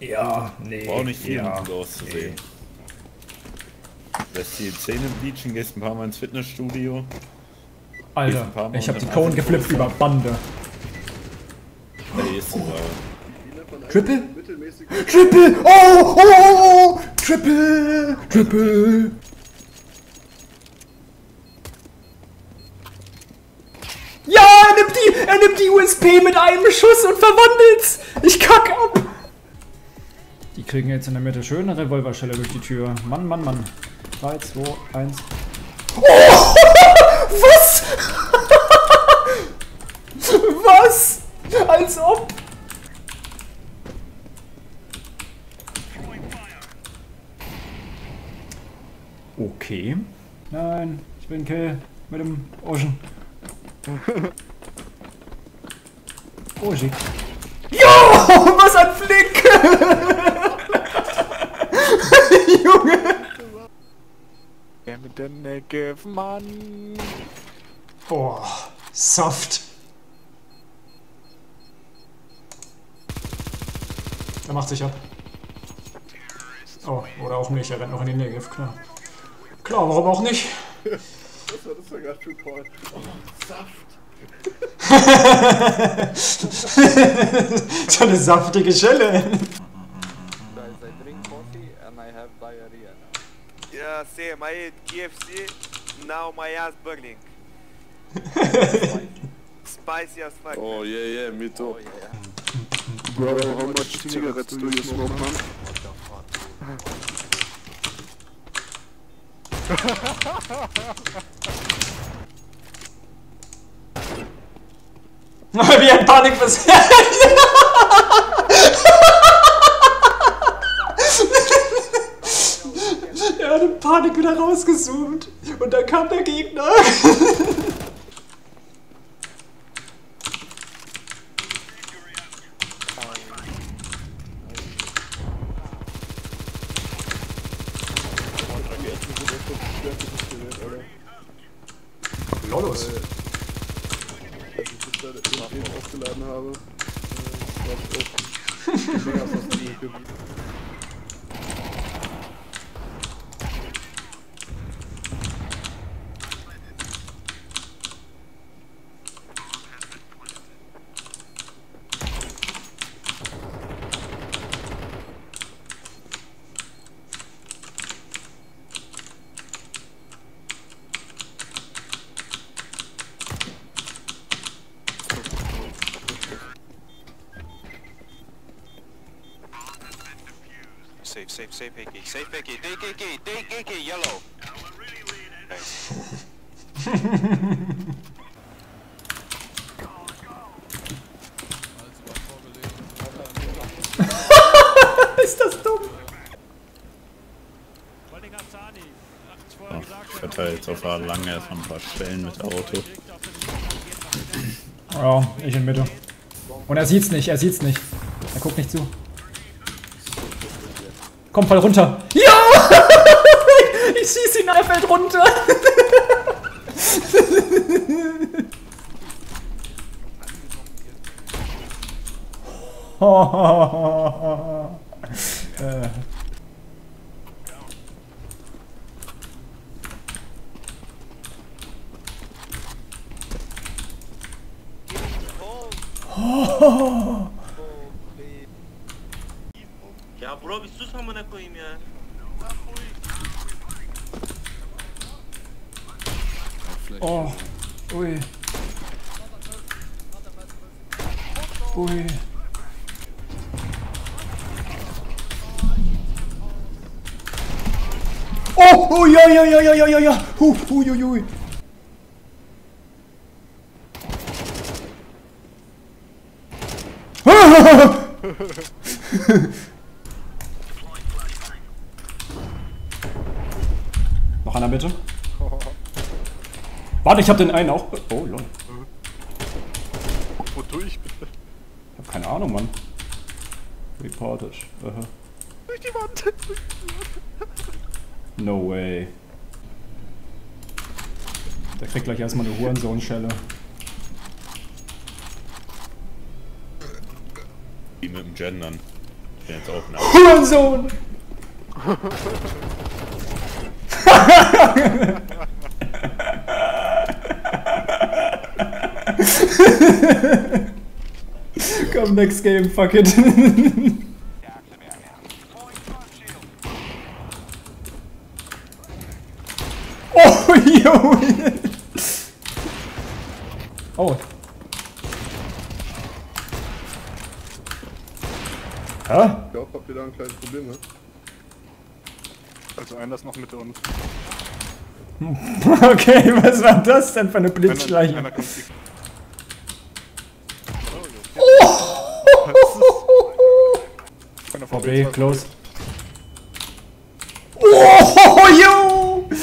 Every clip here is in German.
Ja, nee. Braucht nicht viel, ja, um gut auszusehen. Lässt die Zähne bleachen, gehst ein paar Mal ins Fitnessstudio. Alter, ich hab die Cone geflippt über Bande. Nee, ist sogar. Triple? Triple! Oh, oh, oh, oh! Triple! Triple! Ja, er nimmt die, er nimmt die USP mit einem Schuss und verwandelt's! Ich kack ab! Kriegen jetzt in der Mitte schön eine Revolverschelle durch die Tür. Mann, Mann, Mann. 3, 2, 1. Oh! Was? Was? Als ob. Okay. Nein, ich bin Kill mit dem Ocean. Oshi. Jo, was ein Flick! Junge! Der mit der Negev, Mann. Boah, soft. Er macht sich ab. Oh, oder auch nicht, er rennt noch in die Negev, klar. Klar, warum auch nicht? Das war, das war ganz schön toll. Oh, Saft. so eine saftige Schelle. Yeah, same. I ate KFC. Now my ass burning. Spicy as fuck. Oh, yeah, yeah, me too. Oh yeah. Bro, how much cigarettes do you smoke, man? What the fuck? Wie ein Panikversuch. er in Panik wieder rausgezoomt. Und dann kam der Gegner. Lollos. Als ich das da den aufgeladen habe, äh, war ich auch mega fasziniert Safe, safe, safe, AK. Safe, AK. Take AK. Take AK. Yellow. Ist das dumm? Ich verteile jetzt auf der lange erstmal ein paar Stellen mit Auto. Ja, ich in Mitte. Und er sieht's nicht, er sieht's nicht. Er guckt nicht zu. Komm, fall runter. Ja! Ich schieß ihn, er fällt runter. äh. Ya bro bir sus amına koyayım ya. Oh. Ui. Ui. Oh, oh, ja, ja, ja, ja, ja, ja, ja. Hu, hu, hu, hu. Noch einer bitte. Warte, ich hab den einen auch. Oh, lol. Wodurch bitte? Ich hab keine Ahnung, Mann. Reported. Aha. Durch die Wand! No way. Der kriegt gleich erstmal eine Hurensohn-Schelle. Die mit dem Gendern. bin jetzt auch nach. Hurensohn! Komm, next game, fuck it. oh, yo! Oh. Hä? Ich glaube, habt ihr da ein kleines Problem, ne? Also einer ist noch mit uns. Okay, was war das denn für eine Blitzschleiche? VB, uns. close. Oh, yo! B.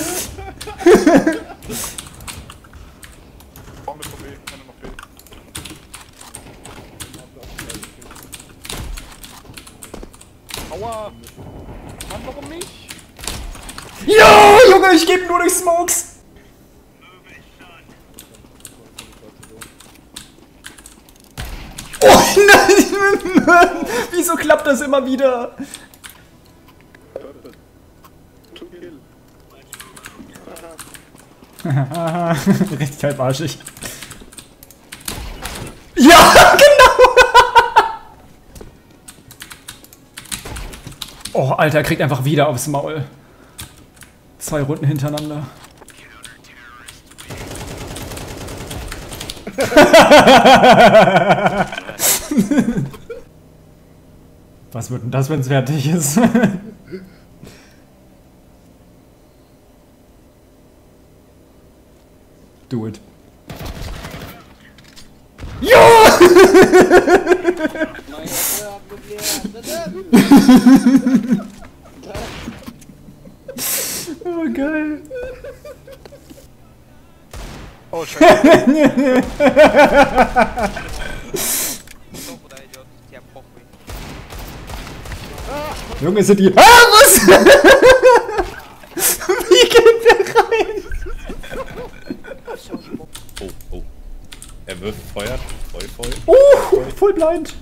Aua! Mann, warum nicht? Ja, Junge, ich geb nur durch Smokes. Oh nein! Wieso klappt das immer wieder? Richtig halbarschig. Ja, genau! Oh, Alter, er kriegt einfach wieder aufs Maul. Zwei Runden hintereinander. Was wird denn das, wenn es fertig ist? Do it. Ja! oh, geil. Oh, scheiße. Junge, sind die. Ah, was? Wie geht der rein? Oh, oh. Er wirft Feuer. Feu, Feu. Uh, voll blind.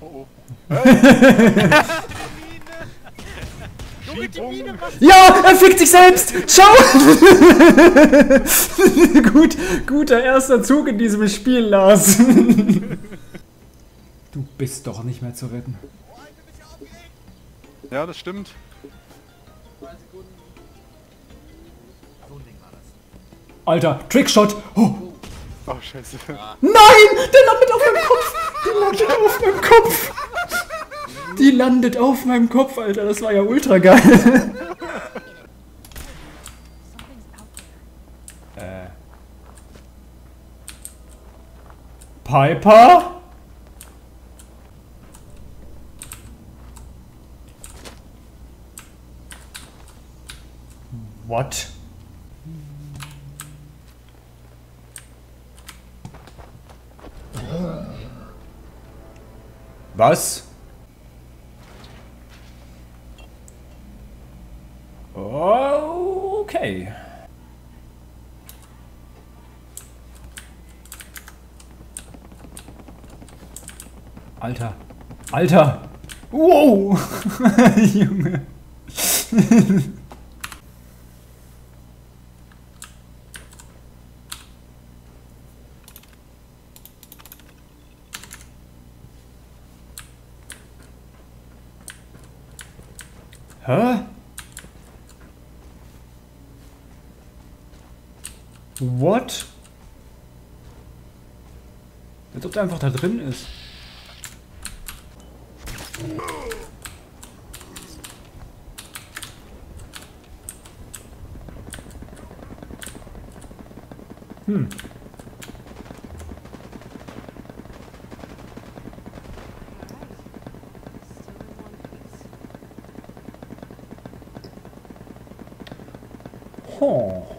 Oh, oh. Ja, er fickt sich selbst. Schau. Gut, guter erster Zug in diesem Spiel, Lars. du bist doch nicht mehr zu retten. Ja, das stimmt. Alter, Trickshot. Oh. Oh, scheiße. Nein, der landet auf meinem Kopf. Die landet auf meinem Kopf. Die landet auf meinem Kopf, Alter. Das war ja ultra geil. äh. Piper? What? Was? Okay. Alter. Alter. Wow. Junge. Hä? What? Als ob der einfach da drin ist. Hm. Oh.